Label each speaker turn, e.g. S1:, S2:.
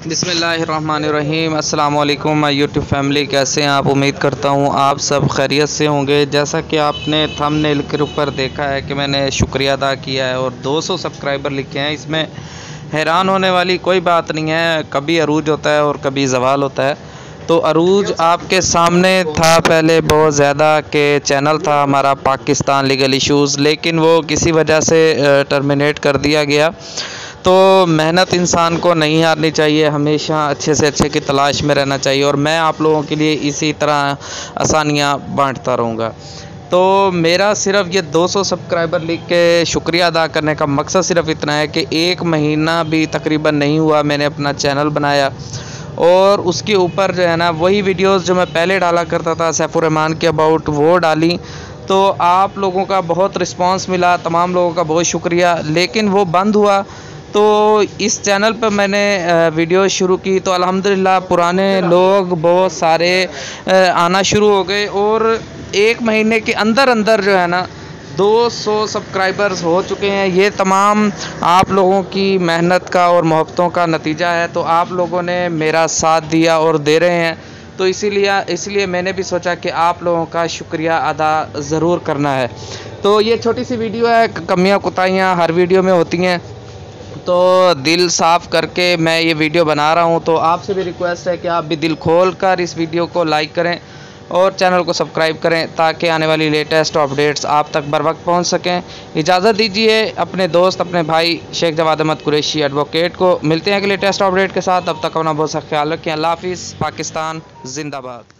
S1: बिसमीम अल्लाम my YouTube family, कैसे हैं आप? उम्मीद करता हूँ आप सब खैरियत से होंगे। जैसा कि आपने थंबनेल के ऊपर देखा है कि मैंने शुक्रिया अदा किया है और 200 सब्सक्राइबर लिखे हैं। इसमें हैरान होने वाली कोई बात नहीं है, कभी अरूज होता है और कभी जवाल होता है। तो अरूज आपके सामने था पहले बहुत ज़्यादा के चैनल था, हमारा पाकिस्तान लीगल इश्यूज़, लेकिन वो किसी वजह से टर्मिनेट कर दिया गया। तो मेहनत इंसान को नहीं हारनी चाहिए, हमेशा अच्छे से अच्छे की तलाश में रहना चाहिए और मैं आप लोगों के लिए इसी तरह आसानियाँ बांटता रहूँगा। तो मेरा सिर्फ़ ये 200 सब्सक्राइबर लिख के शुक्रिया अदा करने का मकसद सिर्फ़ इतना है कि एक महीना भी तकरीबन नहीं हुआ मैंने अपना चैनल बनाया और उसके ऊपर जो है ना, वही वीडियोस जो मैं पहले डाला करता था सैफुररहमान के अबाउट, वो डाली। तो आप लोगों का बहुत रिस्पांस मिला, तमाम लोगों का बहुत शुक्रिया, लेकिन वो बंद हुआ। तो इस चैनल पर मैंने वीडियो शुरू की तो अल्हम्दुलिल्लाह पुराने लोग बहुत सारे आना शुरू हो गए और एक महीने के अंदर अंदर जो है ना 200 सब्सक्राइबर्स हो चुके हैं। ये तमाम आप लोगों की मेहनत का और मोहब्बतों का नतीजा है। तो आप लोगों ने मेरा साथ दिया और दे रहे हैं। तो इसीलिए, इसलिए मैंने भी सोचा कि आप लोगों का शुक्रिया अदा ज़रूर करना है। तो ये छोटी सी वीडियो है कमियाँ कुताइयाँ हर वीडियो में होती हैं। तो दिल साफ़ करके मैं ये वीडियो बना रहा हूँ तो आपसे भी रिक्वेस्ट है कि आप भी दिल खोल कर इस वीडियो को लाइक करें और चैनल को सब्सक्राइब करें ताकि आने वाली लेटेस्ट अपडेट्स आप तक बर वक्त पहुँच सकें। इजाज़त दीजिए अपने दोस्त, अपने भाई शेख जवाद अहमद कुरेशी एडवोकेट को। मिलते हैं कि लेटेस्ट अपडेट के साथ। अब तक अपना बहुत सा ख्याल रखें। अल्लाह हाफिज़। पाकिस्तान जिंदाबाद।